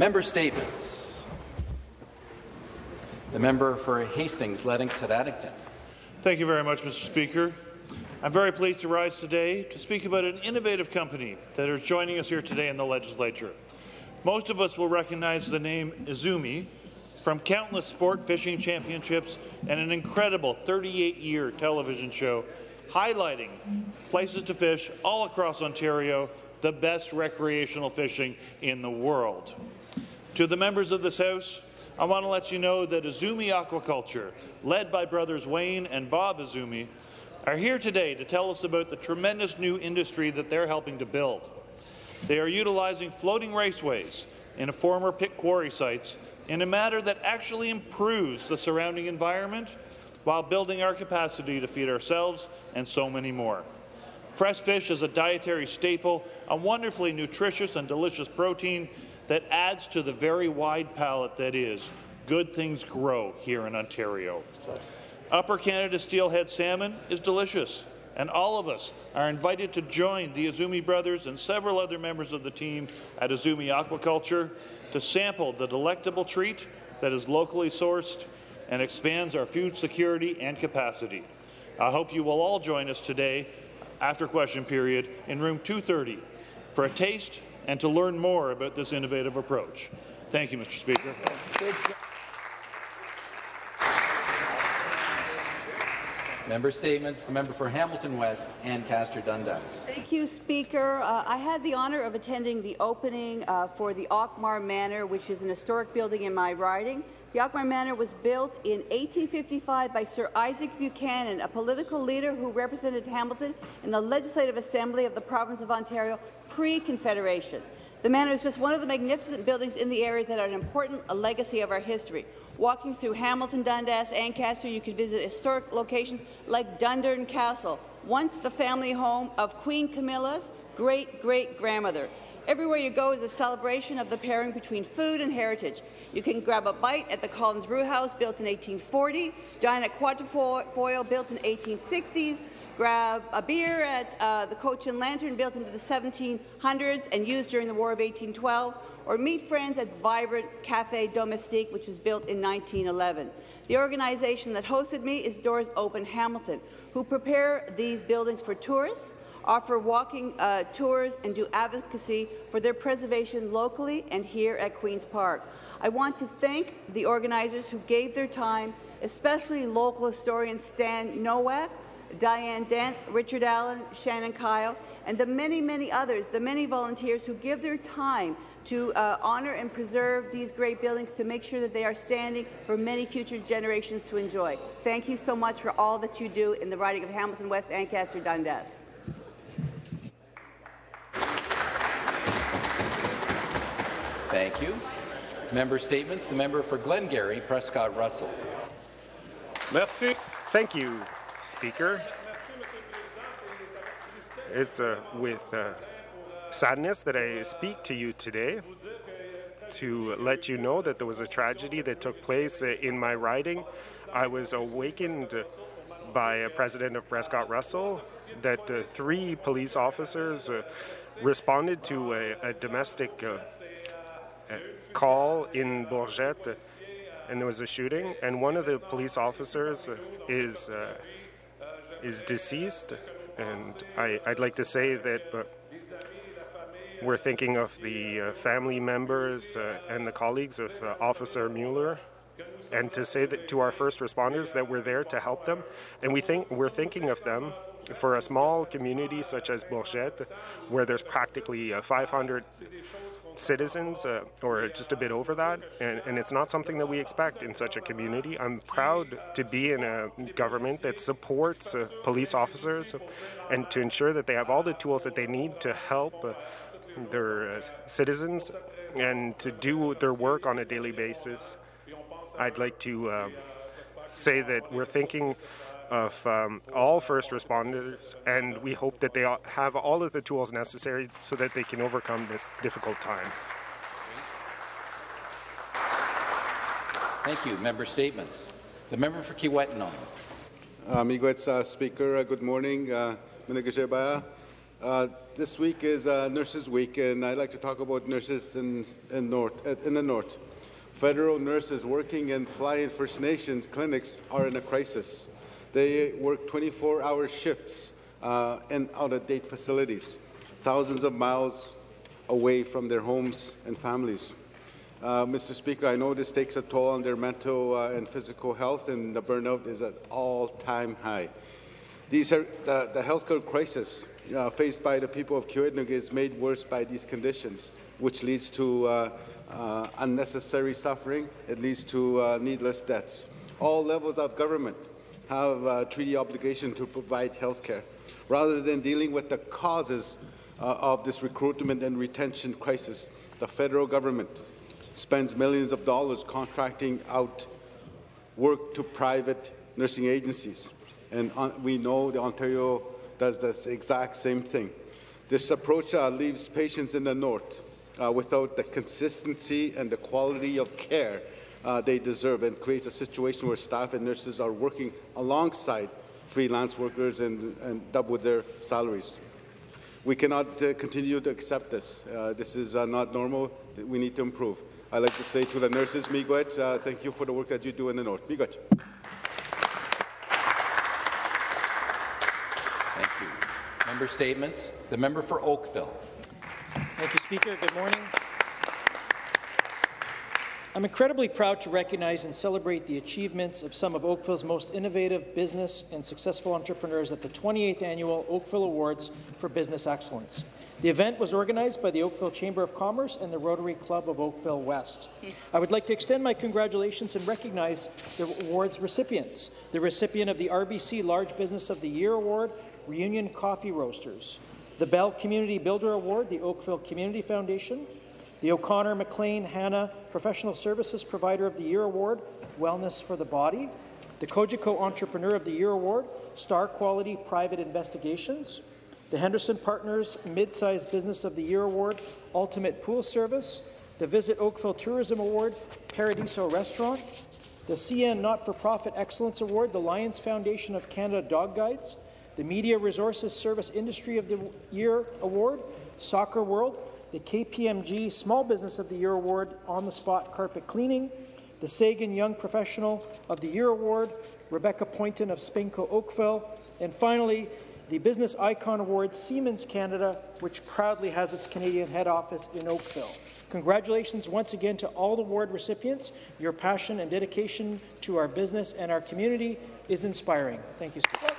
Member statements. The member for Hastings, Lennox at Addington. Thank you very much, Mr. Speaker. I'm very pleased to rise today to speak about an innovative company that is joining us here today in the legislature. Most of us will recognize the name Izumi from countless sport fishing championships and an incredible 38-year television show highlighting places to fish all across Ontario, the best recreational fishing in the world. To the members of this House, I want to let you know that Izumi Aquaculture, led by brothers Wayne and Bob Izumi, are here today to tell us about the tremendous new industry that they're helping to build. They are utilizing floating raceways in former pit quarry sites in a manner that actually improves the surrounding environment while building our capacity to feed ourselves and so many more. Fresh fish is a dietary staple, a wonderfully nutritious and delicious protein that adds to the very wide palate that is good things grow here in Ontario. Upper Canada steelhead salmon is delicious, and all of us are invited to join the Izumi brothers and several other members of the team at Izumi Aquaculture to sample the delectable treat that is locally sourced and expands our food security and capacity. I hope you will all join us today after question period in room 230 for a taste and to learn more about this innovative approach. Thank you, Mr. Speaker. Member statements. The member for Hamilton West, Ancaster Dundas. Thank you, Speaker. Uh, I had the honour of attending the opening uh, for the Auchmar Manor, which is an historic building in my riding. Auchmar Manor was built in 1855 by Sir Isaac Buchanan, a political leader who represented Hamilton in the Legislative Assembly of the Province of Ontario pre-Confederation. The manor is just one of the magnificent buildings in the area that are an important legacy of our history. Walking through Hamilton, Dundas, Ancaster, you can visit historic locations like Dundurn Castle, once the family home of Queen Camilla's great-great-grandmother. Everywhere you go is a celebration of the pairing between food and heritage. You can grab a bite at the Collins Brew House, built in 1840, dine at Quatrefoil, built in 1860s, grab a beer at uh, the Coach and Lantern, built into the 1700s and used during the War of 1812, or meet friends at Vibrant Café Domestique, which was built in 1911. The organization that hosted me is Doors Open Hamilton, who prepare these buildings for tourists, offer walking uh, tours and do advocacy for their preservation locally and here at Queen's Park. I want to thank the organizers who gave their time, especially local historian Stan Nowak, Diane Dent, Richard Allen, Shannon Kyle, and the many, many others, the many volunteers who give their time to uh, honour and preserve these great buildings to make sure that they are standing for many future generations to enjoy. Thank you so much for all that you do in the riding of Hamilton West, Ancaster, Dundas. Thank you. Member statements. The member for Glengarry, Prescott Russell. Merci. Thank you, Speaker. It's uh, with uh, sadness that I speak to you today to let you know that there was a tragedy that took place uh, in my riding. I was awakened by a president of Prescott Russell that uh, three police officers uh, responded to a, a domestic uh, call in Bourget, and there was a shooting and one of the police officers is is deceased. And I, would like to say that uh, we're thinking of the uh, family members uh, and the colleagues of uh, Officer Mueller, and to say that to our first responders that we're there to help them, and we think we're thinking of them for a small community such as Bourget, where there's practically uh, 500 citizens, uh, or just a bit over that, and, and, it's not something that we expect in such a community. I'm proud to be in a government that supports uh, police officers and to ensure that they have all the tools that they need to help uh, their uh, citizens and to do their work on a daily basis. I'd like to uh, say that we're thinking of um, all first responders, and we hope that they have all of the tools necessary so that they can overcome this difficult time. Thank you. Member statements. The member for Kiiwetinoong. Uh, Miigwech uh, Speaker, uh, good morning. Uh, Uh, this week is uh, Nurses Week, and I'd like to talk about nurses in, in, north, uh, in the north. Federal nurses working in fly-in First Nations clinics are in a crisis. They work 24-hour shifts uh, in out-of-date facilities, thousands of miles away from their homes and families. Uh, Mr. Speaker, I know this takes a toll on their mental uh, and physical health, and the burnout is at all-time high. These are, the, the healthcare crisis uh, faced by the people of Kiiwetinoong is made worse by these conditions, which leads to uh, uh, unnecessary suffering. It leads to uh, needless deaths. All levels of government have a treaty obligation to provide health care. Rather than dealing with the causes uh, of this recruitment and retention crisis, the federal government spends millions of dollars contracting out work to private nursing agencies. And we know the Ontario does this exact same thing. This approach uh, leaves patients in the north uh, without the consistency and the quality of care uh, they deserve and creates a situation where staff and nurses are working alongside freelance workers and, and double their salaries. We cannot uh, continue to accept this. Uh, this is uh, not normal. We need to improve. I'd like to say to the nurses, Miigwech, thank you for the work that you do in the North. Miigwech. Thank you. Member statements. The member for Oakville. Thank you, Speaker. Good morning. I'm incredibly proud to recognize and celebrate the achievements of some of Oakville's most innovative business and successful entrepreneurs at the 28th Annual Oakville Awards for Business Excellence. The event was organized by the Oakville Chamber of Commerce and the Rotary Club of Oakville West. I would like to extend my congratulations and recognize the awards recipients. The recipient of the RBC Large Business of the Year Award, Reunion Coffee Roasters. The Bell Community Builder Award, the Oakville Community Foundation. The O'Connor McLean Hanna Professional Services Provider of the Year Award, Wellness for the Body. The Cogeco Entrepreneur of the Year Award, Star Quality Private Investigations the Henderson Partners Mid-Sized Business of the Year Award, Ultimate Pool Service, the Visit Oakville Tourism Award, Paradiso Restaurant, the CN Not-for-Profit Excellence Award, the Lions Foundation of Canada Dog Guides, the Media Resources Service Industry of the Year Award, Soccer World, the KPMG Small Business of the Year Award, On the Spot Carpet Cleaning, the Sagan Young Professional of the Year Award, Rebecca Poynton of Spinco Oakville, and finally, the Business Icon Award Siemens Canada, which proudly has its Canadian head office in Oakville. Congratulations once again to all the award recipients. Your passion and dedication to our business and our community is inspiring. Thank you, Speaker.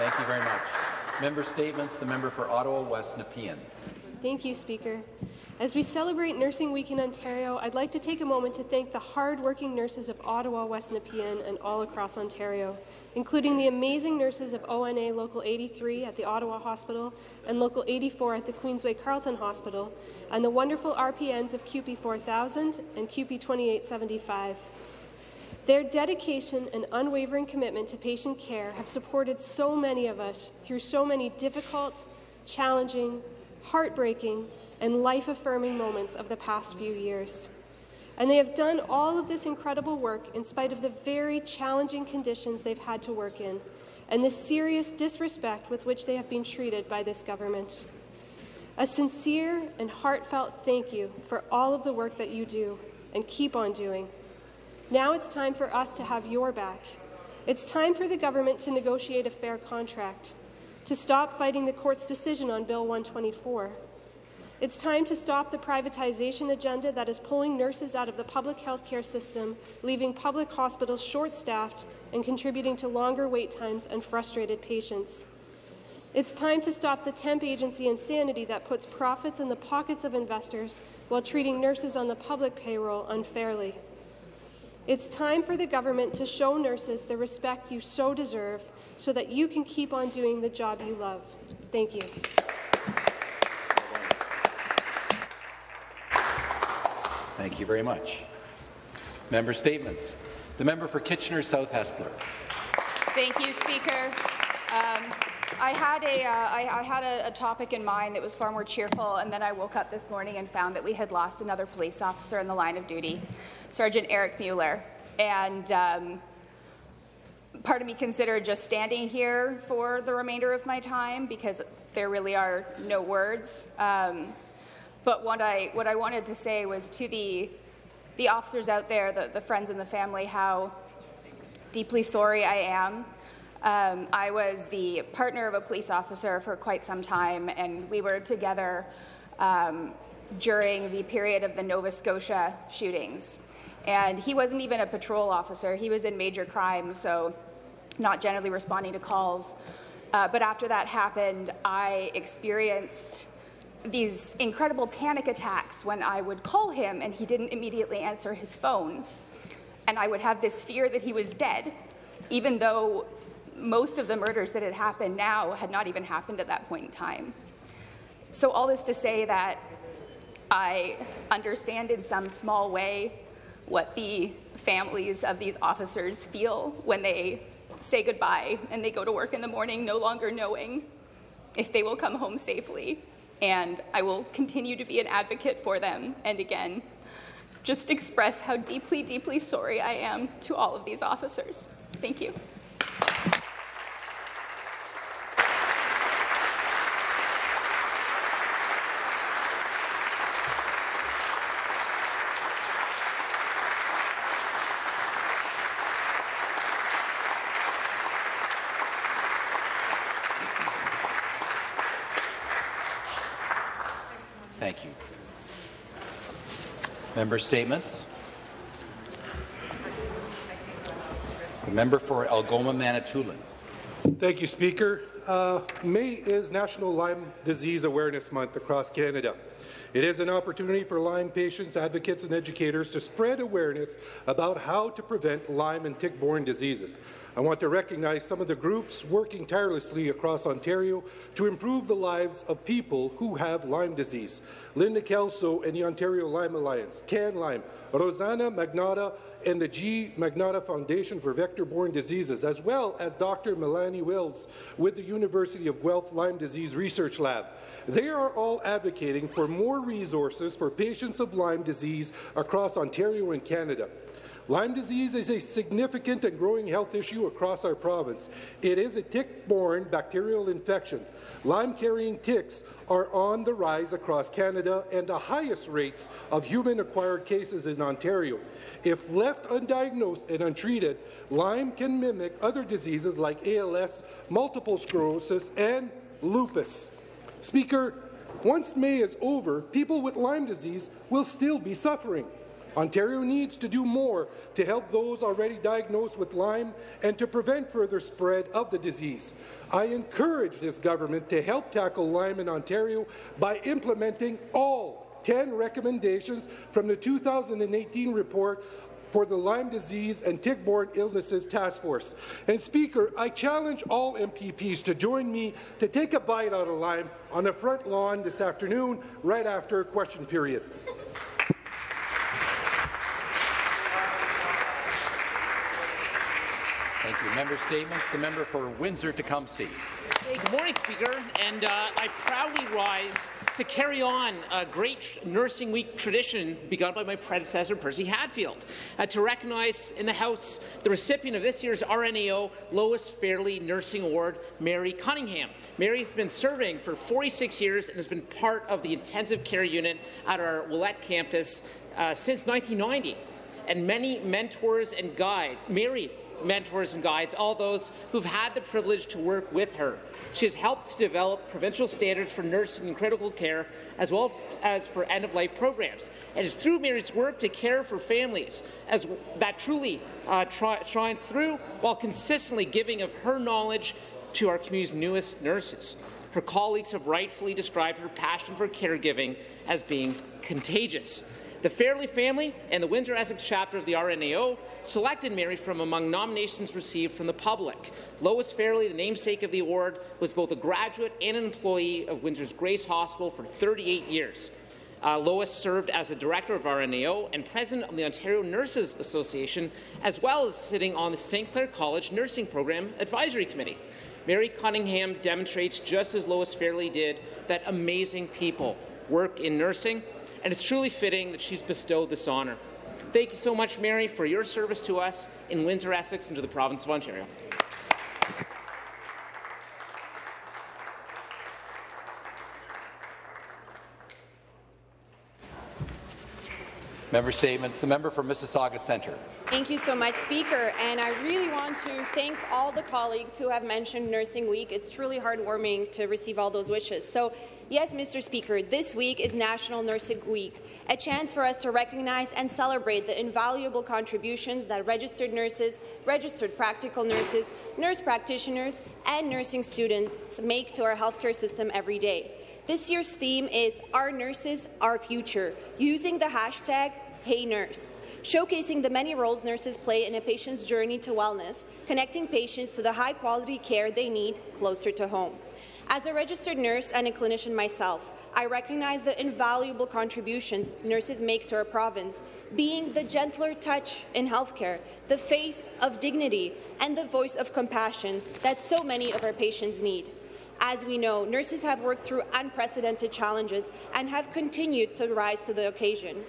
Thank you very much. Member statements. The member for Ottawa West Nepean. Thank you, Speaker. As we celebrate Nursing Week in Ontario, I'd like to take a moment to thank the hard-working nurses of Ottawa, West Nepean, and all across Ontario, including the amazing nurses of ONA Local 83 at the Ottawa Hospital and Local 84 at the Queensway Carleton Hospital, and the wonderful RPNs of CUPE 4000 and CUPE 2875. Their dedication and unwavering commitment to patient care have supported so many of us through so many difficult, challenging, heartbreaking, and life-affirming moments of the past few years. And they have done all of this incredible work in spite of the very challenging conditions they've had to work in and the serious disrespect with which they have been treated by this government. A sincere and heartfelt thank you for all of the work that you do and keep on doing. Now it's time for us to have your back. It's time for the government to negotiate a fair contract, to stop fighting the court's decision on Bill 124, it's time to stop the privatization agenda that is pulling nurses out of the public health care system, leaving public hospitals short-staffed and contributing to longer wait times and frustrated patients. It's time to stop the temp agency insanity that puts profits in the pockets of investors while treating nurses on the public payroll unfairly. It's time for the government to show nurses the respect you so deserve so that you can keep on doing the job you love. Thank you. Thank you very much. Member statements. The member for Kitchener South Hespeler. Thank you, Speaker. Um, I had, a, uh, I, I had a, a, topic in mind that was far more cheerful, and then I woke up this morning and found that we had lost another police officer in the line of duty, Sergeant Eric Mueller. And um, part of me considered just standing here for the remainder of my time because there really are no words. Um, but what I, what I wanted to say was to the, the officers out there, the, the friends and the family, how deeply sorry I am. Um, I was the partner of a police officer for quite some time, and we were together um, during the period of the Nova Scotia shootings. And he wasn't even a patrol officer, he was in major crime, so not generally responding to calls. Uh, but after that happened, I experienced these incredible panic attacks when I would call him and he didn't immediately answer his phone. And I would have this fear that he was dead, even though most of the murders that had happened now had not even happened at that point in time. So, all this to say that I understand in some small way what the families of these officers feel when they say goodbye and they go to work in the morning no longer knowing if they will come home safely. And I will continue to be an advocate for them. And again, just express how deeply, deeply sorry I am to all of these officers. Thank you. Thank you. Member statements. The member for Algoma Manitoulin. Thank you, Speaker. Uh, May is National Lyme Disease Awareness Month across Canada. It is an opportunity for Lyme patients, advocates and educators to spread awareness about how to prevent Lyme and tick-borne diseases. I want to recognize some of the groups working tirelessly across Ontario to improve the lives of people who have Lyme disease. Linda Kelso and the Ontario Lyme Alliance, CanLyme, Rosanna Magnotta and the G. Magnotta Foundation for Vector-Borne Diseases, as well as Dr. Melanie Wills with the University of Guelph Lyme Disease Research Lab. They are all advocating for more resources for patients of Lyme disease across Ontario and Canada. Lyme disease is a significant and growing health issue across our province. It is a tick-borne bacterial infection. Lyme-carrying ticks are on the rise across Canada and the highest rates of human-acquired cases in Ontario. If left undiagnosed and untreated, Lyme can mimic other diseases like ALS, multiple sclerosis, and lupus. Speaker, once May is over, people with Lyme disease will still be suffering. Ontario needs to do more to help those already diagnosed with Lyme and to prevent further spread of the disease. I encourage this government to help tackle Lyme in Ontario by implementing all 10 recommendations from the 2018 report for the Lyme Disease and Tick-Borne Illnesses Task Force. And Speaker, I challenge all MPPs to join me to take a bite out of Lyme on the front lawn this afternoon, right after question period. Thank you. Member statements. The member for Windsor-Tecumseh. Good morning, Speaker, and uh, I proudly rise to carry on a great Nursing Week tradition begun by my predecessor, Percy Hatfield, uh, to recognize in the House the recipient of this year's RNAO Lois Fairley Nursing Award, Mary Cunningham. Mary has been serving for 46 years and has been part of the intensive care unit at our Ouellette campus uh, since 1990 and many mentors and guides, Mary mentors and guides, all those who've had the privilege to work with her. She has helped to develop provincial standards for nursing and critical care, as well as for end-of-life programs. And it's through Mary's work to care for families as that truly uh, shines through, while consistently giving of her knowledge to our community's newest nurses. Her colleagues have rightfully described her passion for caregiving as being contagious. The Fairley family and the Windsor Essex chapter of the RNAO selected Mary from among nominations received from the public. Lois Fairley, the namesake of the award, was both a graduate and an employee of Windsor's Grace Hospital for 38 years. Uh, Lois served as a director of RNAO and president of the Ontario Nurses Association, as well as sitting on the St. Clair College Nursing Program Advisory Committee. Mary Cunningham demonstrates, just as Lois Fairley did, that amazing people work in nursing and it's truly fitting that she's bestowed this honour. Thank you so much, Mary, for your service to us in Windsor, Essex, and to the province of Ontario. Member statements. The member for Mississauga Centre. Thank you so much, Speaker. And I really want to thank all the colleagues who have mentioned Nursing Week. It's truly heartwarming to receive all those wishes. So, yes, Mr. Speaker, this week is National Nursing Week, a chance for us to recognize and celebrate the invaluable contributions that registered nurses, registered practical nurses, nurse practitioners, and nursing students make to our healthcare system every day. This year's theme is Our Nurses, Our Future, using the hashtag HeyNurse, showcasing the many roles nurses play in a patient's journey to wellness, connecting patients to the high-quality care they need closer to home. As a registered nurse and a clinician myself, I recognize the invaluable contributions nurses make to our province, being the gentler touch in healthcare, the face of dignity, and the voice of compassion that so many of our patients need. As we know, nurses have worked through unprecedented challenges and have continued to rise to the occasion.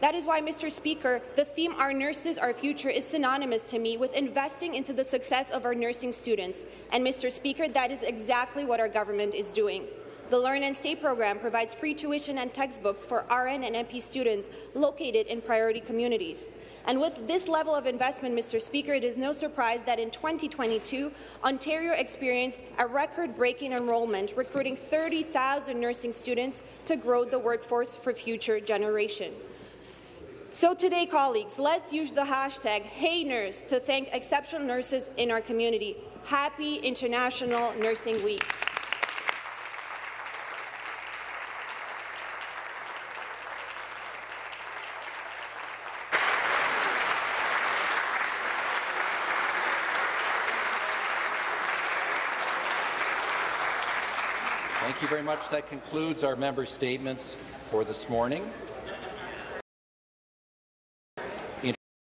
That is why, Mr. Speaker, the theme Our Nurses, Our Future is synonymous to me with investing into the success of our nursing students. And, Mr. Speaker, that is exactly what our government is doing. The Learn and Stay program provides free tuition and textbooks for RN and MP students located in priority communities. And with this level of investment, Mr. Speaker, it is no surprise that in 2022, Ontario experienced a record-breaking enrollment, recruiting 30,000 nursing students to grow the workforce for future generations. So today, colleagues, let's use the hashtag HeyNurse to thank exceptional nurses in our community. Happy International Nursing Week. Thank you very much. That concludes our member statements for this morning.